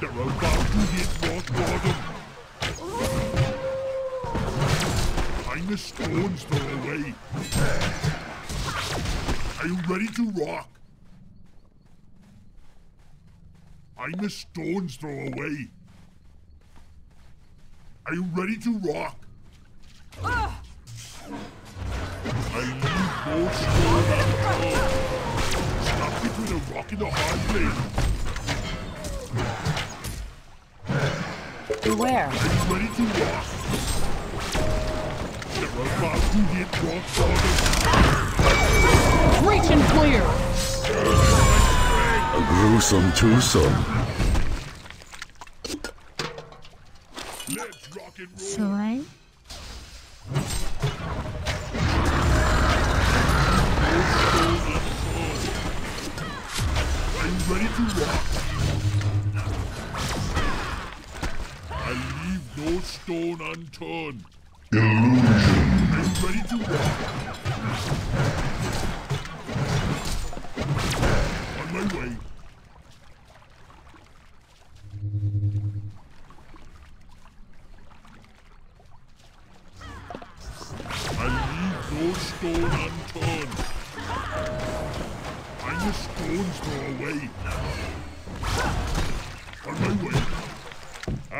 They're about to hit rock bottom. I'm a stone's throw away. Are you ready to rock? I'm a stone's throw away. Are you ready to rock? I leave no stone unturned. Stop between a rock and a hard place. Beware. Are you ready to rock? They're about to hit rock bottom. Reach and clear. A gruesome twosome. Stone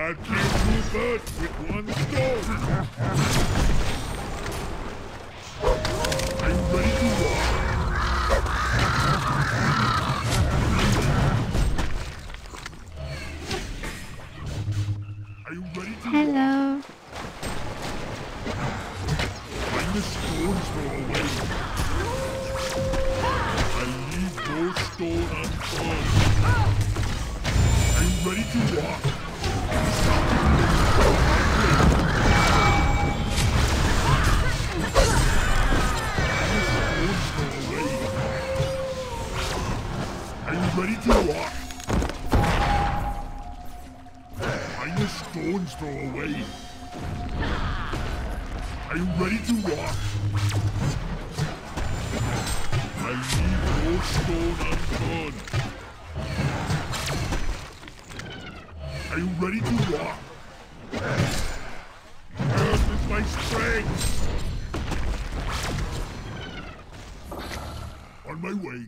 I'll kill two birds with one stone. You ready Are you ready to rock? I leave no stone unturned. Are you ready to rock? Earth is my strength. On my way.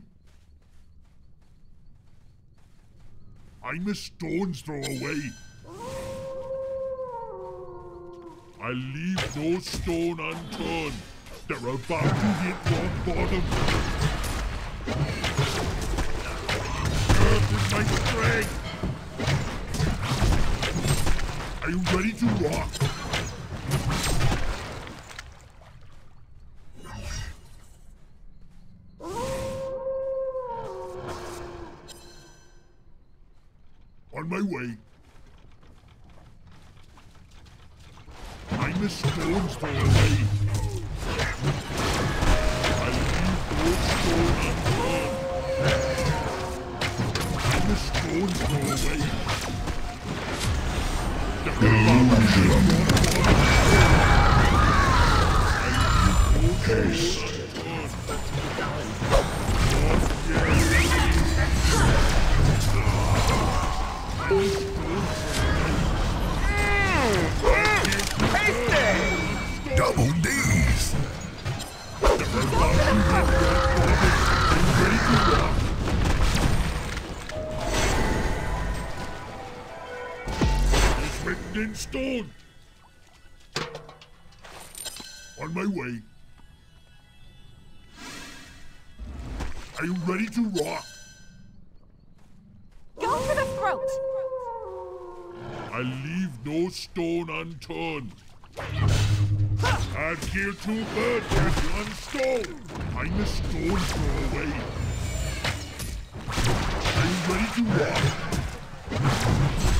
I'm a stone's throw away. I leave no stone unturned. They're about to hit rock bottom. Earth is my strength. Are you ready to rock? On my way. A stone's throw away. I leave no stone unturned. I'm a stone's throw away. Haste. Double in stone. On my way. Are you ready to rock? Go for the throat! I leave no stone unturned. I'll kill two birds with one stone. I'm a stone throw away. Are you ready to rock?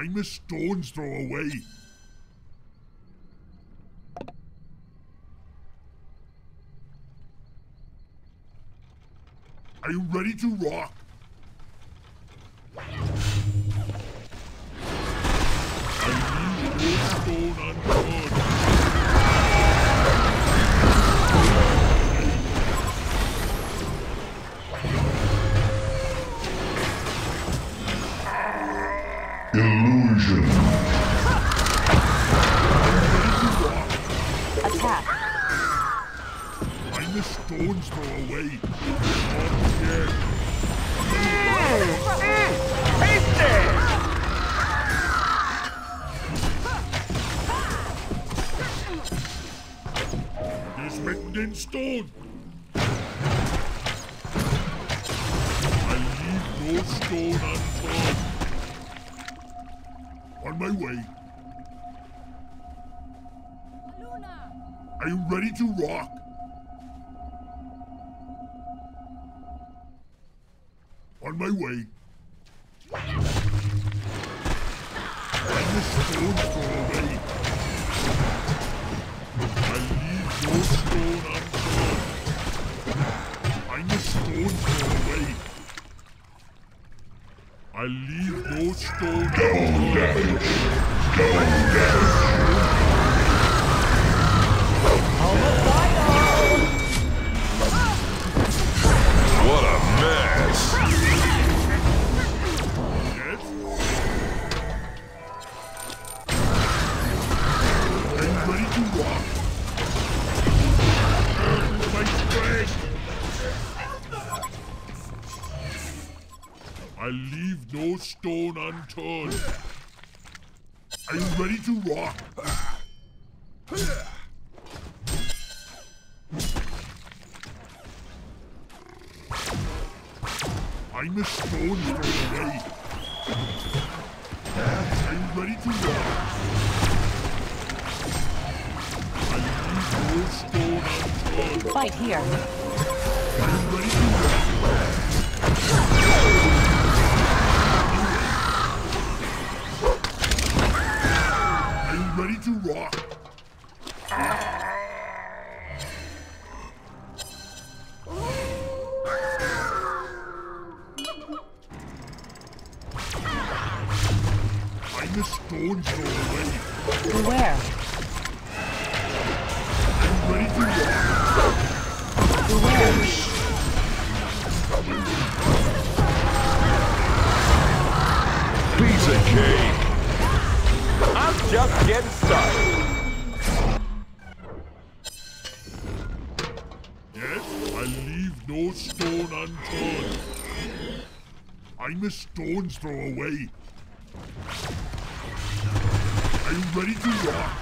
I'm a stone's throw away. Are you ready to rock? I no stone unturned. Stone. I leave no stone unturned. On my way. Luna. Are you ready to rock? On my way. I'm a stone's throw away. Leave no stone a throw away. I leave no stone unturned. What a mess. Yes? Are you ready to rock? I leave no stone unturned. Are you ready to rock? I'm a stone's throw away. Are you ready to rock? I leave no stone unturned. Fight here. Are you ready to ready to rock? I'm a stone's throw away. Beware. Are you ready to rock? Beware. Piece of cake. Just getting started. Yes, I leave no stone unturned. I'm a stone's throw away. Are you ready to rock?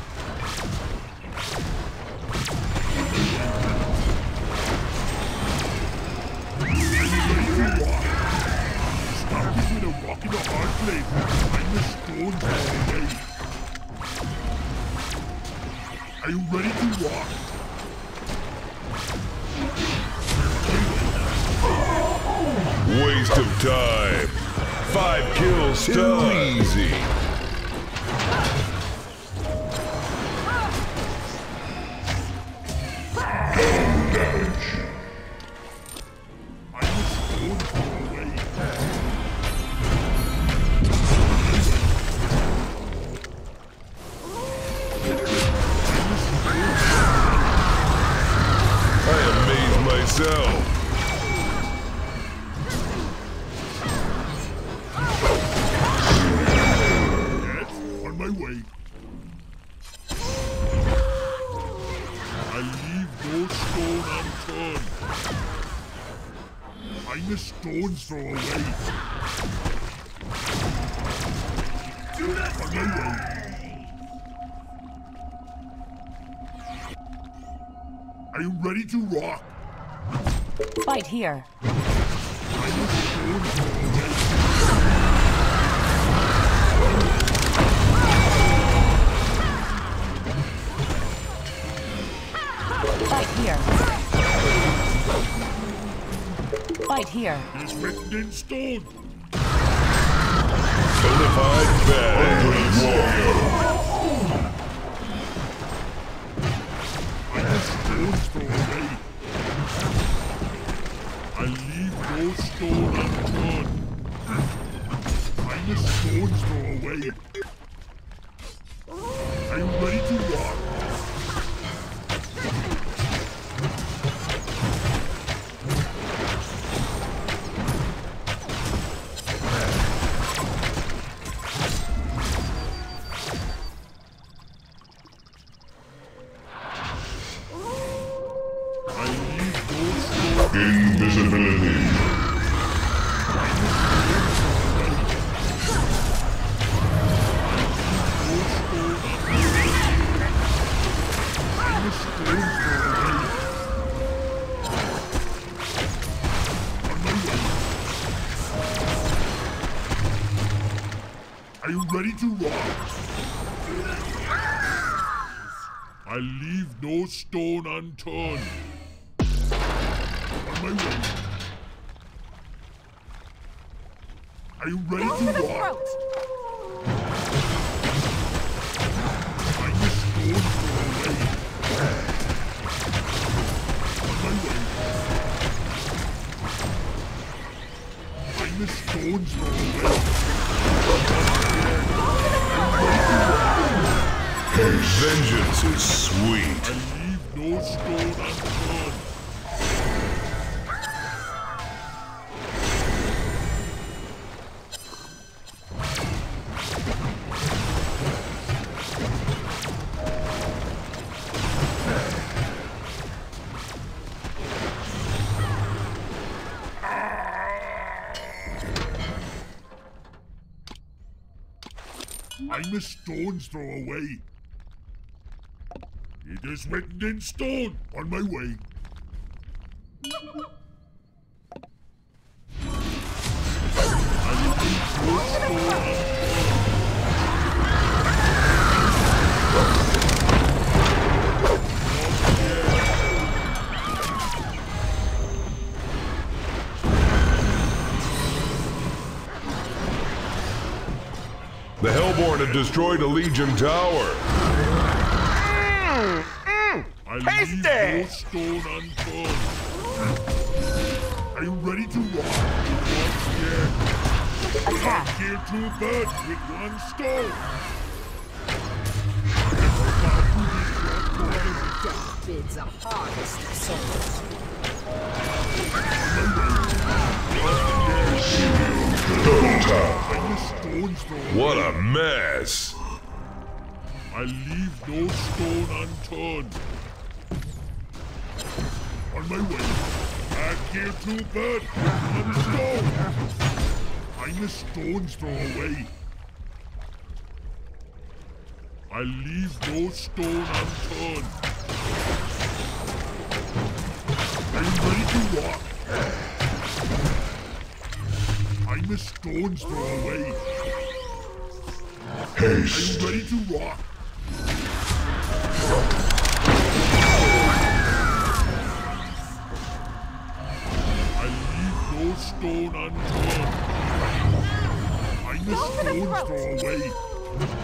Stop giving a rock in a hard place. I'm a stone's throw away. Are you ready to rock? Waste of time. Five kills too easy. No stone unturned. I'm a stone's throw my way. Are you ready to rock? Fight here. Here. Fight here. It's written in stone. I'm away. I leave no stone unturned. I'm a stone's throw away. You ready to Are you ready to rock? I leave no stone unturned. On my way. Are you ready Go to rock? Stone's away. Vengeance is sweet. I leave no stone unturned. I'm a stone's throw away. It is written in stone on my way. The Hellborn have destroyed a Legion tower. I stone. Are you ready to rock? Once again, Attack. kill two birds with one stone. bids a harvest of souls. Double tap. I'm a stone's throw away. What a mess. I leave no stone unturned. On my way, I kill two birds with one stone. I'm a stone's throw away. I leave no stone unturned. You ready to rock? I'm a stone's throw away. Haste. you ready to rock? Stone unturned. I'm a Go for the stone's throw away.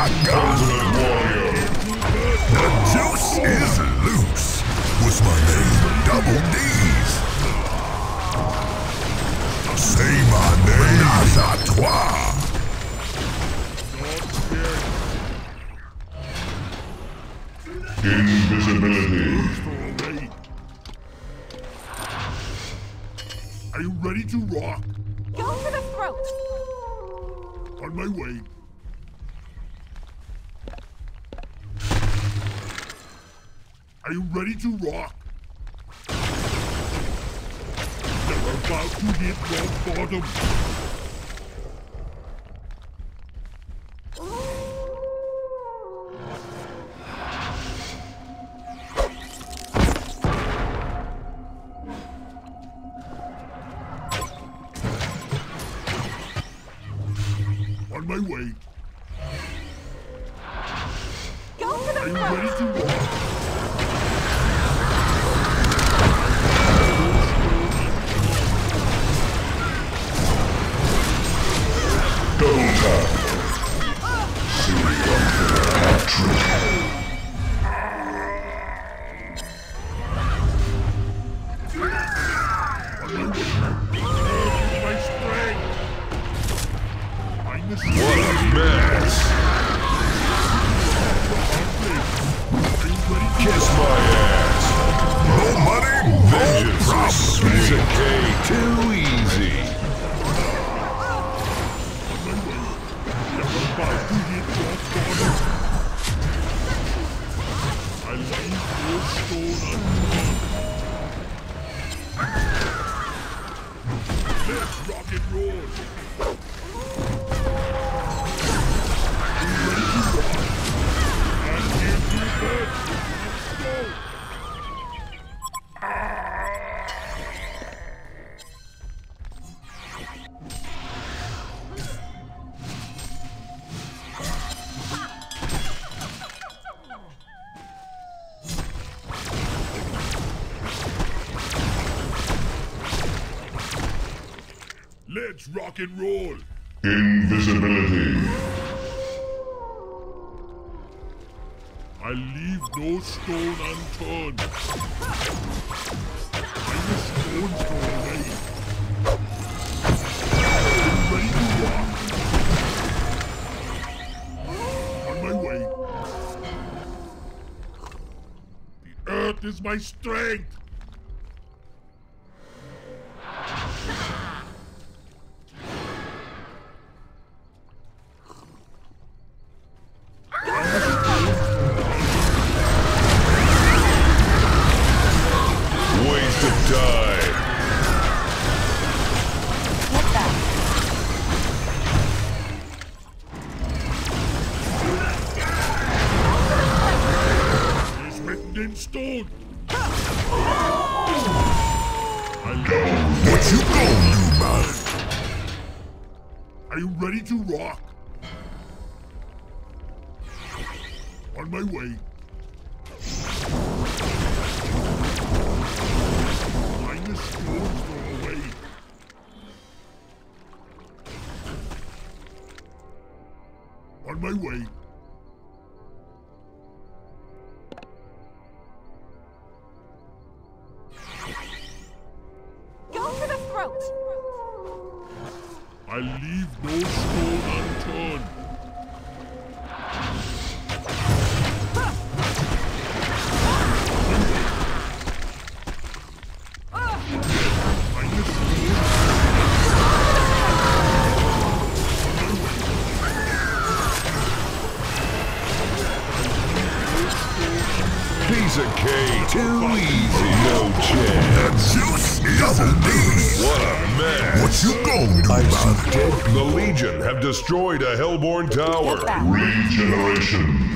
The juice is loose. What's my name? Double D's. Say my name. Menage a trois. Invisibility. Are you ready to rock? Go for the throat! On my way. Are you ready to rock? You're about to hit rock bottom. On my way. Too easy. Rock and roll. Invisibility. I leave no stone unturned. I'm a stone throw away. Ready to rock? On my way. The earth is my strength. In stone. What you gonna do about? Are you ready to rock? On my way. Away. On my way. Destroyed a Hellborn tower. Regeneration.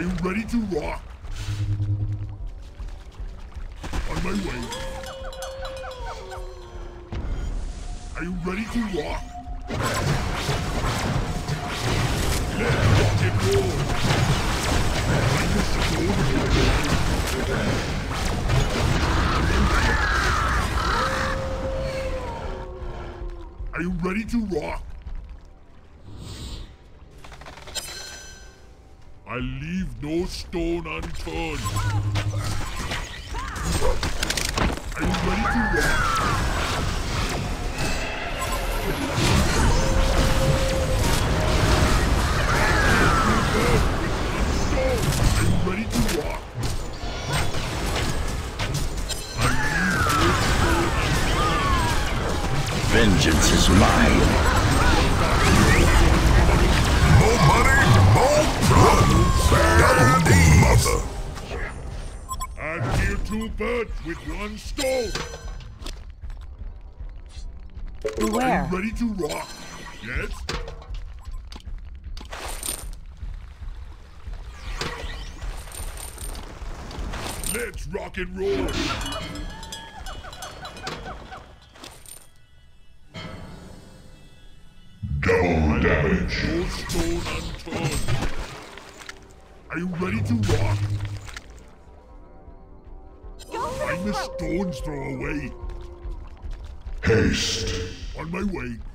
Are you ready to rock? On my way. Are you ready to rock? Let's rock and roll. Are you ready to rock? I leave no stone unturned. Are you ready to you ready to rock? Vengeance is mine. D. Mother. I'd kill two birds with one stone. Beware. Ready to rock? Yes? Let's rock and roll. Stone's throw away. Haste. On my way.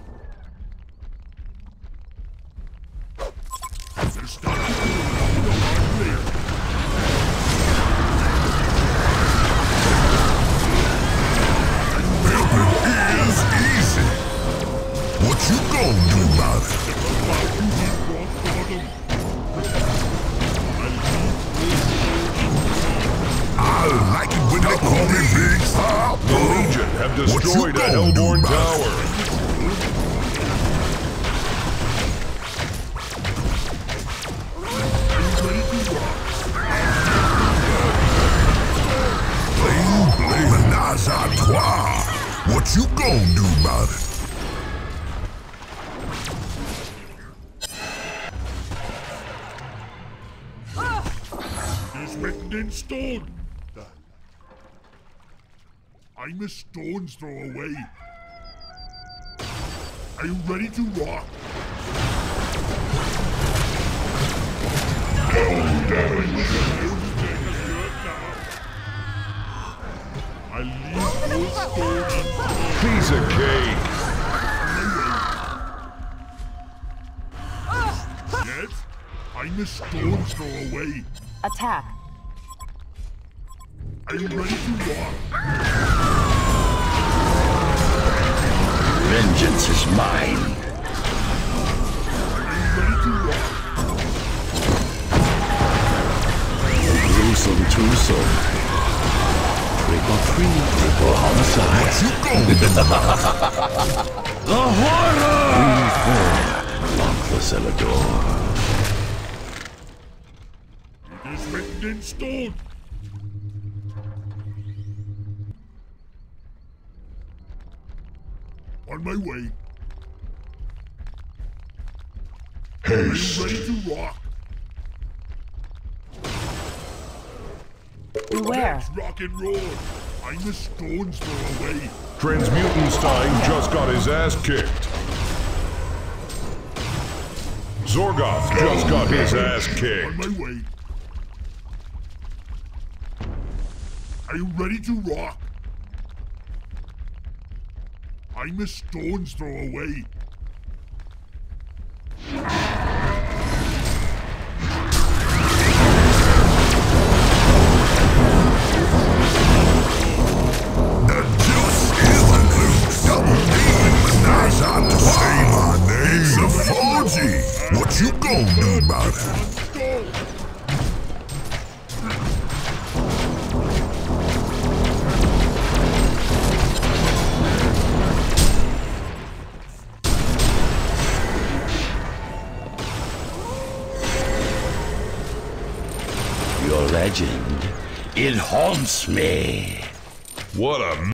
In stone. I'm a stone's throw away. Are you ready to rock? I leave no stone unturned. Piece of cake. Yes? I'm a stone's throw away. Attack. Are you ready? Vengeance is mine. Are you ready to rock? Gruesome twosome. Triple free, triple homicide. What you gonna do about it? The horror! Lock the cellar door. It is written in stone. On my way. Are you ready to rock? Beware. Let's rock and roll. I'm a stone's throw away. Transmutenstein just got his ass kicked. Zorgoth just got his ass kicked. On kicked. my way. Are you ready to rock? I'm a stone's throw away. Legend. Me. What a